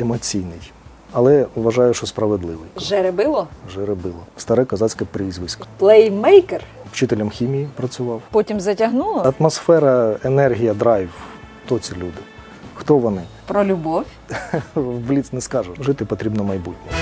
емоційний, але вважаю, що справедливий. Жеребило, Жеребило. Старе козацьке прізвисько. плеймейкер. Вчителем хімії працював. Потім затягнуло Атмосфера, енергія, драйв. Хто ці люди? Хто вони? про любов. В Бліц не скажу. Жити потрібно майбутнє.